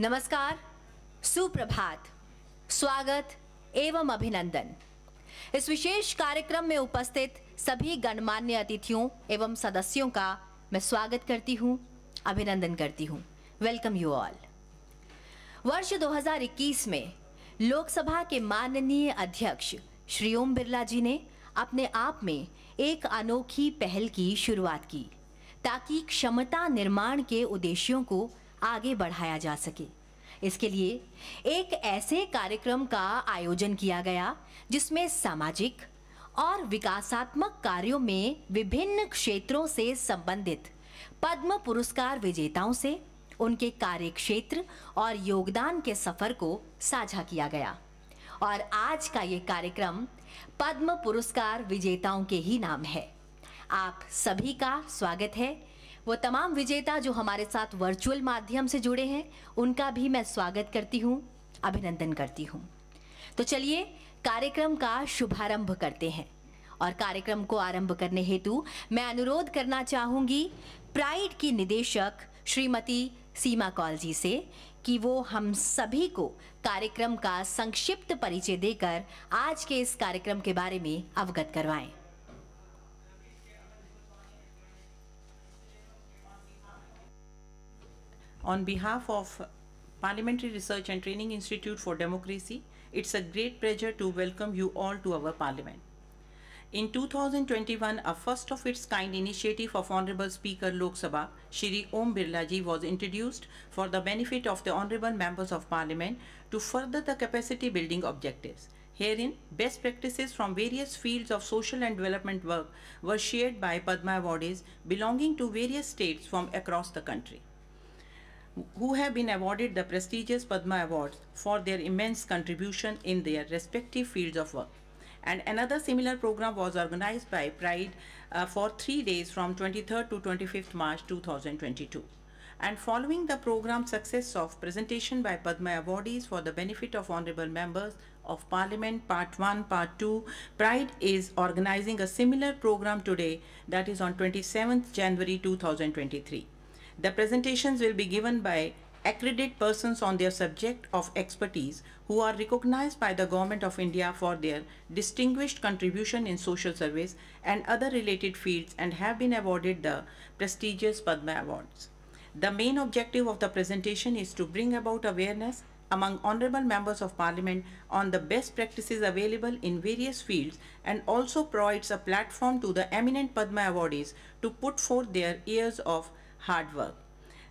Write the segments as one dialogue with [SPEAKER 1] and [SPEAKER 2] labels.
[SPEAKER 1] नमस्कार, सुप्रभात, स्वागत एवं अभिनंदन। इस विशेष कार्यक्रम में उपस्थित सभी गणमान्य अतिथियों एवं सदस्यों का मैं स्वागत करती हूँ, अभिनंदन करती हूँ। वेलकम यू ऑल वर्ष 2021 में लोकसभा के माननीय अध्यक्ष श्री ओम बिरला जी ने अपने आप में एक अनोखी पहल की शुरुआत की, ताकि क्षमता निर्माण के उद्देश्यों को आगे बढ़ाया जा सके। इसके लिए एक ऐसे कार्यक्रम का आयोजन किया गया, जिसमें सामाजिक और विकासात्मक कार्यों में विभिन्न क्षेत्रों से संबंधित पद्म पुरस्कार विजेताओं से उनके कार्य क्षेत्र और योगदान के सफ़र को साझा किया गया। और आज का ये कार्यक्रम पद्म पुरस्कार विजेताओं के ही नाम है। आप सभी का स्वागत है। वो तमाम विजेता जो हमारे साथ वर्चुअल माध्यम से जुड़े हैं, उनका भी मैं स्वागत करती हूँ, अभिनंदन करती हूँ। तो चलिए, कार्यक्रम का शुभारंभ करते हैं। और कार्यक्रम को आरंभ करने हेतु मैं अनुरोध करना चाहूँगी प्राइड की निदेशक श्रीमती सीमा कौल जी से कि वो हम सभी को कार्यक्रम का संक्षिप्त परिचय देकर आज के इस कार्यक्रम के बारे में अवगत करवाएँ।
[SPEAKER 2] On behalf of Parliamentary Research and Training Institute for Democracy, it's a great pleasure to welcome you all to our Parliament. In 2021, a first of its kind initiative of Honorable Speaker Lok Sabha, Shri Om Birla ji was introduced for the benefit of the Honorable Members of Parliament to further the capacity building objectives. Herein, best practices from various fields of social and development work were shared by Padma awardees belonging to various states from across the country who have been awarded the prestigious Padma Awards for their immense contribution in their respective fields of work. And another similar program was organized by Pride uh, for three days from 23rd to 25th March 2022. And following the program success of presentation by Padma awardees for the benefit of honorable members of Parliament Part 1, Part 2, Pride is organizing a similar program today that is on 27th January 2023. The presentations will be given by accredited persons on their subject of expertise who are recognized by the Government of India for their distinguished contribution in social service and other related fields and have been awarded the prestigious Padma Awards. The main objective of the presentation is to bring about awareness among honorable members of parliament on the best practices available in various fields and also provides a platform to the eminent Padma awardees to put forth their years of hard work.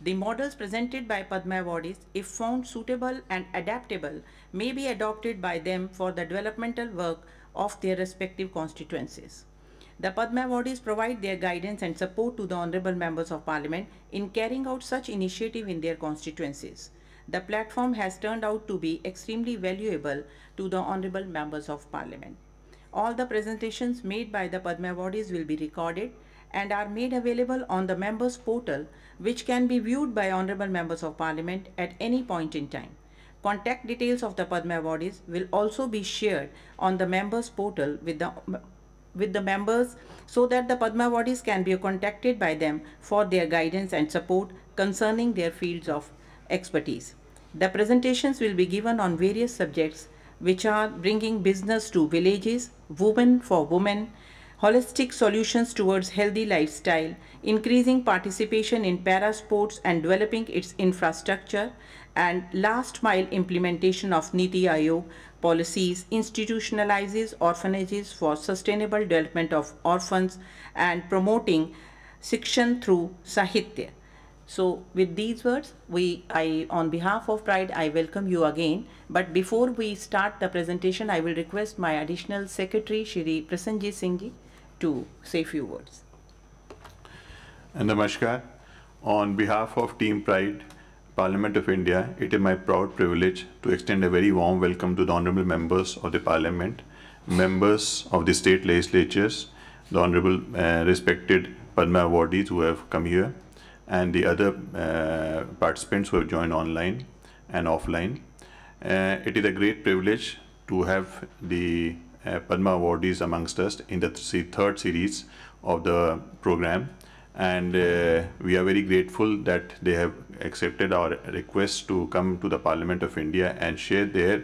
[SPEAKER 2] The models presented by Padma awardees, if found suitable and adaptable, may be adopted by them for the developmental work of their respective constituencies. The Padma awardees provide their guidance and support to the honorable members of parliament in carrying out such initiative in their constituencies. The platform has turned out to be extremely valuable to the honorable members of parliament. All the presentations made by the Padma awardees will be recorded and are made available on the members portal which can be viewed by honorable members of parliament at any point in time. Contact details of the Padma awardees will also be shared on the members portal with the with the members so that the Padma awardees can be contacted by them for their guidance and support concerning their fields of expertise. The presentations will be given on various subjects which are bringing business to villages, women for women, holistic solutions towards healthy lifestyle, increasing participation in para sports and developing its infrastructure, and last mile implementation of Niti Aayog policies institutionalizes orphanages for sustainable development of orphans and promoting Sikshan through Sahitya. So with these words, we, I, on behalf of Pride, I welcome you again. But before we start the presentation, I will request my additional secretary, Shri Prasanjit Singh to say few words.
[SPEAKER 3] And Namaskar. On behalf of Team Pride, Parliament of India, it is my proud privilege to extend a very warm welcome to the honorable members of the Parliament, members of the state legislatures, the honorable uh, respected Padma awardees who have come here, and the other uh, participants who have joined online and offline. Uh, it is a great privilege to have the Padma awardees amongst us in the th- third series of the program. and uh, we are very grateful that they have accepted our request to come to the Parliament of India and share their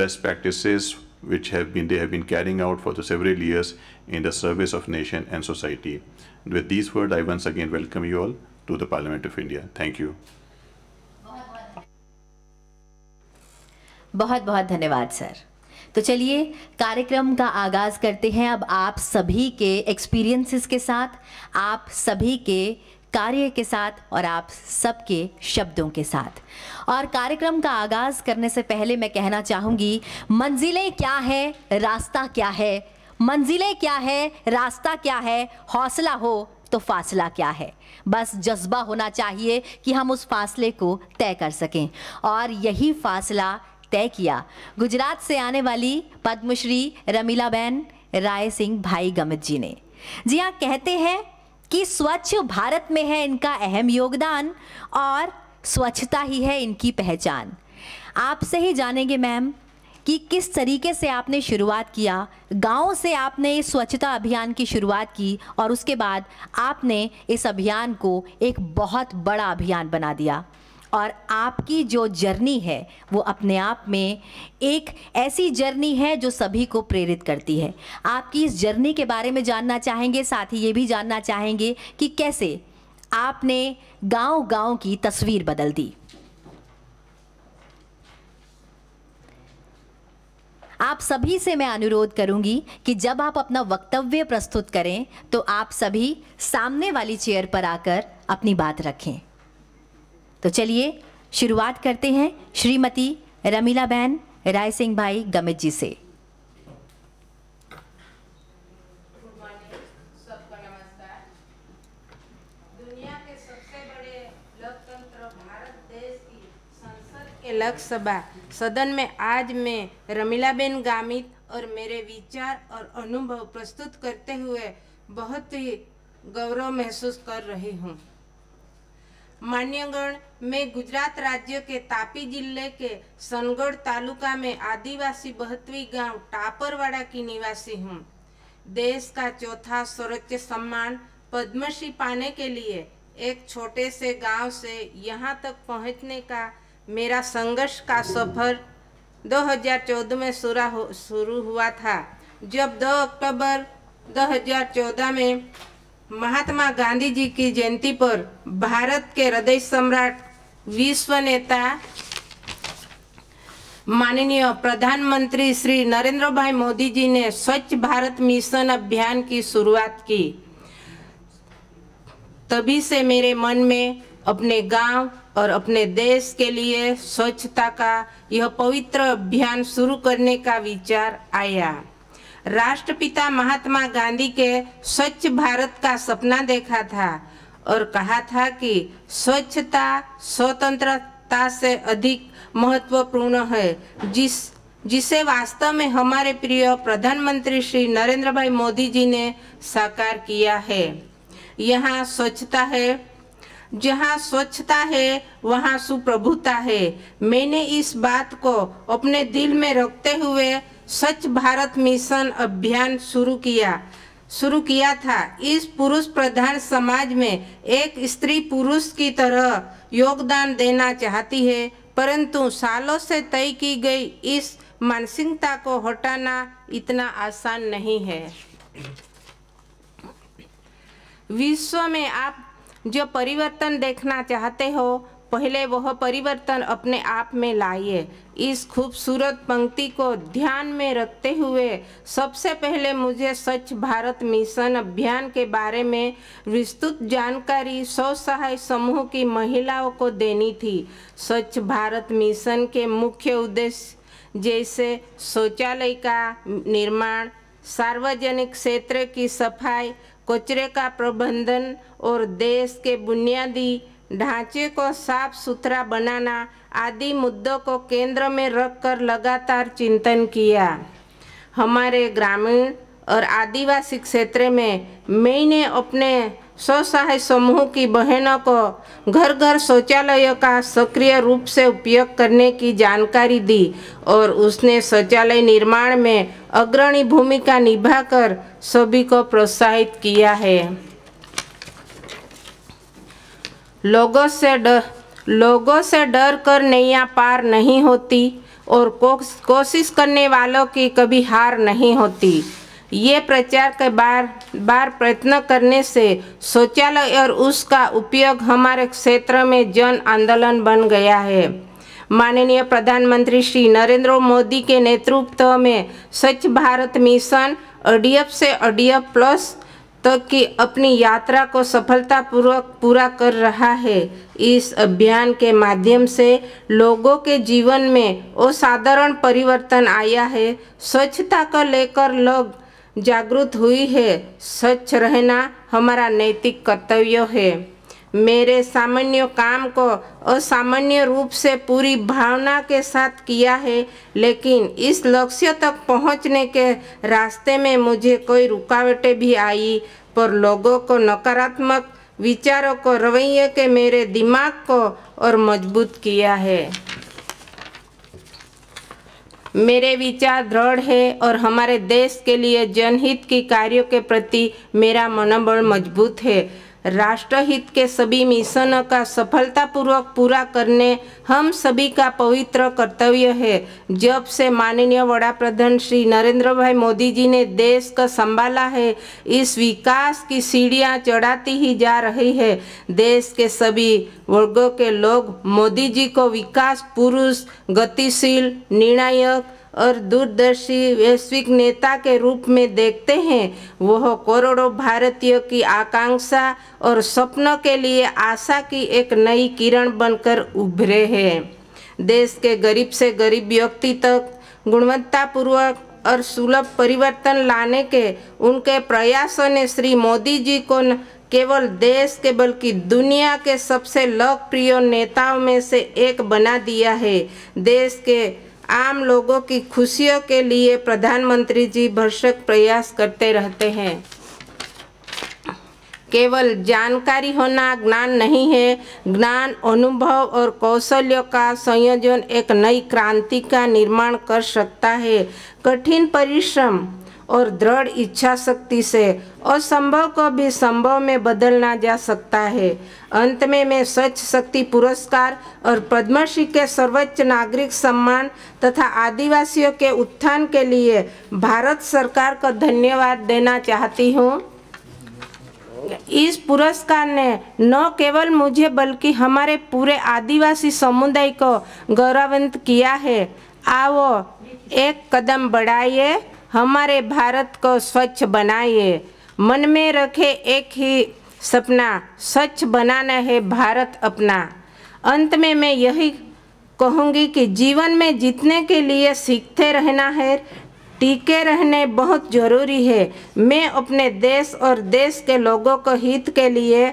[SPEAKER 3] best practices which have been they have been carrying out for the several years in the service of nation and society. With these words, I once again welcome you all to the Parliament of India. Thank you.
[SPEAKER 1] बहुत बहुत धन्यवाद sir तो चलिए, कार्यक्रम का आगाज़ करते हैं अब आप सभी के एक्सपीरियंसेस के साथ, आप सभी के कार्य के साथ और आप सबके शब्दों के साथ। और कार्यक्रम का आगाज़ करने से पहले मैं कहना चाहूँगी, मंजिलें क्या है, रास्ता क्या है? मंजिलें क्या है, रास्ता क्या है? हौसला हो तो फासला क्या है? बस जज्बा होना चाहिए कि हम उस फासले को तय कर सकें। और यही फासला तय किया। गुजरात से आने वाली पद्मश्री रमीला बहन राय सिंह, भाई गमित जी ने। जी हाँ कहते हैं कि स्वच्छ भारत में है इनका अहम योगदान और स्वच्छता ही है इनकी पहचान। आपसे ही जानेंगे मैम कि किस तरीके से आपने शुरुआत किया, गाँव से आपने इस स्वच्छता अभियान की शुरुआत की और उसके बाद आपने इस अभियान को एक बहुत बड़ा अभियान बना दिया। और आपकी जो जर्नी है, वो अपने आप में एक ऐसी जर्नी है जो सभी को प्रेरित करती है। आपकी इस जर्नी के बारे में जानना चाहेंगे, साथ ही ये भी जानना चाहेंगे कि कैसे आपने गांव-गांव की तस्वीर बदल दी। आप सभी से मैं अनुरोध करूँगी कि जब आप अपना वक्तव्य प्रस्तुत करें तो आप सभी सामने वाली चेयर पर आकर अपनी बात रखें। तो चलिए शुरुआत करते हैं श्रीमती रमीला बहन राय सिंह भाई गमित जी से।
[SPEAKER 4] लोकसभा सदन में आज मैं रमीलाबेन गामित और मेरे विचार और अनुभव प्रस्तुत करते हुए बहुत ही गौरव महसूस कर रही हूँ। मान्यगण, मैं गुजरात राज्य के तापी ज़िले के सनगढ़ तालुका में आदिवासी बहत्वी गाँव टापरवाड़ा की निवासी हूँ। देश का चौथा सर्वोच्च सम्मान पद्मश्री पाने के लिए एक छोटे से गाँव से यहाँ तक पहुँचने का मेरा संघर्ष का सफ़र 2014 में शुरा हुआ था। जब 2 अक्टूबर 2014 में महात्मा गांधी जी की जयंती पर भारत के हृदय सम्राट विश्व नेता माननीय प्रधानमंत्री श्री नरेंद्र भाई मोदी जी ने स्वच्छ भारत मिशन अभियान की शुरुआत की। तभी से मेरे मन में अपने गाँव और अपने देश के लिए स्वच्छता का यह पवित्र अभियान शुरू करने का विचार आया। राष्ट्रपिता महात्मा गांधी के स्वच्छ भारत का सपना देखा था और कहा था कि स्वच्छता, स्वतंत्रता से अधिक महत्वपूर्ण है, जिस, जिसे वास्तव में हमारे प्रिय प्रधानमंत्री श्री नरेंद्र भाई मोदी जी ने साकार किया है। यहाँ स्वच्छता है, जहाँ स्वच्छता है, वहाँ सुप्रभुता है। मैंने इस बात को अपने दिल में रखते हुए स्वच्छ भारत मिशन अभियान शुरू किया। शुरू किया था। इस पुरुष प्रधान समाज में एक स्त्री पुरुष की तरह योगदान देना चाहती है, परंतु सालों से तय की गई इस मानसिकता को हटाना इतना आसान नहीं है। विश्व में आप जो परिवर्तन देखना चाहते हो पहले वह परिवर्तन अपने आप में लाइए। इस खूबसूरत पंक्ति को ध्यान में रखते हुए सबसे पहले मुझे स्वच्छ भारत मिशन अभियान के बारे में विस्तृत जानकारी स्व सहाय समूह की महिलाओं को देनी थी। स्वच्छ भारत मिशन के मुख्य उद्देश्य जैसे शौचालय का निर्माण, सार्वजनिक क्षेत्र की सफ़ाई, कचरे का प्रबंधन और देश के बुनियादी ढांचे को साफ़ सुथरा बनाना आदि मुद्दों को केंद्र में रखकर लगातार चिंतन किया। हमारे ग्रामीण और आदिवासी क्षेत्र में मैंने अपने स्वसहाय समूह की बहनों को घर घर शौचालय का सक्रिय रूप से उपयोग करने की जानकारी दी और उसने शौचालय निर्माण में अग्रणी भूमिका निभाकर सभी को प्रोत्साहित किया है। लोगों से डर, लोगों से डर कर नैया पार नहीं होती और कोशिश करने वालों की कभी हार नहीं होती। ये प्रचार के बार बार प्रयत्न करने से शौचालय और उसका उपयोग हमारे क्षेत्र में जन आंदोलन बन गया है। माननीय प्रधानमंत्री श्री नरेंद्र मोदी के नेतृत्व में स्वच्छ भारत मिशन अडीएफ से अडीएफ प्लस तक की अपनी यात्रा को सफलतापूर्वक पूरा कर रहा है। इस अभियान के माध्यम से लोगों के जीवन में असाधारण परिवर्तन आया है। स्वच्छता को लेकर लोग जागरूक हुई है। स्वच्छ रहना हमारा नैतिक कर्तव्य है। मेरे सामान्य काम को असामान्य रूप से पूरी भावना के साथ किया है, लेकिन इस लक्ष्य तक पहुँचने के रास्ते में मुझे कोई रुकावटें भी आई। पर लोगों को नकारात्मक विचारों को, रवैये के मेरे दिमाग को और मज़बूत किया है। मेरे विचार दृढ़ है और हमारे देश के लिए जनहित की कार्यों के प्रति मेरा मनोबल मज़बूत है। राष्ट्रहित के सभी मिशनों का सफलतापूर्वक पूरा करने हम सभी का पवित्र कर्तव्य है। जब से माननीय वड़ा प्रधान श्री नरेंद्र भाई मोदी जी ने देश का संभाला है, इस विकास की सीढ़ियाँ चढ़ाती ही जा रही है। देश के सभी वर्गों के लोग मोदी जी को विकास, पुरुष, गतिशील, निर्णायक और दूरदर्शी वैश्विक नेता के रूप में देखते हैं। वह करोड़ों भारतीयों की आकांक्षा और सपनों के लिए आशा की एक नई किरण बनकर उभरे हैं। देश के गरीब से गरीब व्यक्ति तक गुणवत्तापूर्वक और सुलभ परिवर्तन लाने के उनके प्रयासों ने श्री मोदी जी को केवल देश के बल्कि दुनिया के सबसे लोकप्रिय नेताओं में से एक बना दिया है। देश के आम लोगों की खुशियों के लिए प्रधानमंत्री जी भरसक प्रयास करते रहते हैं। केवल जानकारी होना ज्ञान नहीं है। ज्ञान, अनुभव और कौशल्यों का संयोजन एक नई क्रांति का निर्माण कर सकता है। कठिन परिश्रम और दृढ़ इच्छा शक्ति से असंभव को भी संभव में बदलना जा सकता है। अंत में मैं स्वच्छ शक्ति पुरस्कार और पद्मश्री के सर्वोच्च नागरिक सम्मान तथा आदिवासियों के उत्थान के लिए भारत सरकार को धन्यवाद देना चाहती हूँ। इस पुरस्कार ने न केवल मुझे बल्कि हमारे पूरे आदिवासी समुदाय को गौरवान्वित किया है। आओ, एक कदम बढ़ाइए। हमारे भारत को स्वच्छ बनाइए। मन में रखे एक ही सपना, स्वच्छ बनाना है भारत अपना। अंत में मैं यही कहूँगी कि जीवन में जीतने के लिए सीखते रहना है, टीके रहने बहुत ज़रूरी है। मैं अपने देश और देश के लोगों को हित के लिए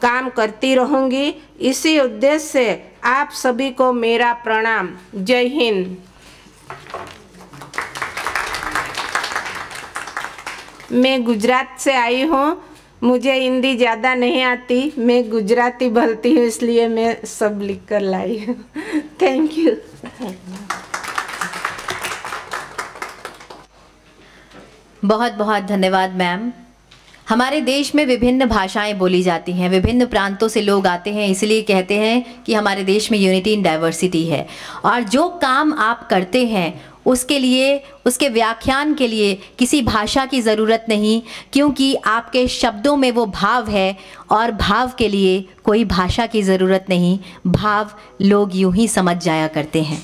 [SPEAKER 4] काम करती रहूँगी। इसी उद्देश्य से आप सभी को मेरा प्रणाम। जय हिंद। मैं गुजरात से आई हूँ। मुझे हिंदी ज़्यादा नहीं आती। मैं गुजराती बोलती हूँ, इसलिए मैं सब लिख कर लाई हूँ। थैंक यू
[SPEAKER 1] बहुत बहुत धन्यवाद, मैम। हमारे देश में विभिन्न भाषाएँ बोली जाती हैं। विभिन्न प्रांतों से लोग आते हैं, इसलिए कहते हैं कि हमारे देश में यूनिटी इन डाइवर्सिटी है। और जो काम आप करते हैं उसके लिए, उसके व्याख्यान के लिए किसी भाषा की ज़रूरत नहीं, क्योंकि आपके शब्दों में वो भाव है और भाव के लिए कोई भाषा की ज़रूरत नहीं। भाव लोग यूँ ही समझ जाया करते हैं।